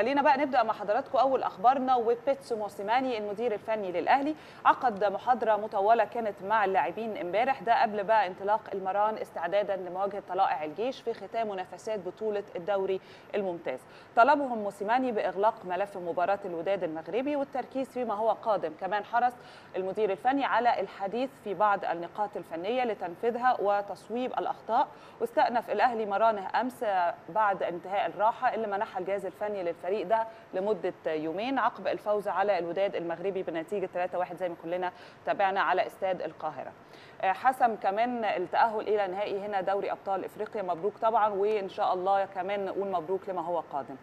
خلينا بقى نبدأ مع حضراتكم أول أخبارنا وبيتسو موسيماني المدير الفني للأهلي عقد محاضرة مطولة كانت مع اللاعبين امبارح. ده قبل بقى انطلاق المران استعدادا لمواجهة طلائع الجيش في ختام منافسات بطولة الدوري الممتاز. طلبهم موسيماني بإغلاق ملف مباراة الوداد المغربي والتركيز فيما هو قادم. كمان حرص المدير الفني على الحديث في بعض النقاط الفنية لتنفيذها وتصويب الأخطاء. واستأنف الأهلي مرانه أمس بعد انتهاء الراحة اللي منحها الجهاز الفني للفريق ده لمدة يومين عقب الفوز على الوداد المغربي بنتيجة 3-1 زي ما كلنا تابعنا على استاد القاهرة. حسم كمان التأهل إلى نهائي هنا دوري أبطال إفريقيا مبروك طبعا وإن شاء الله كمان نقول مبروك لما هو قادم.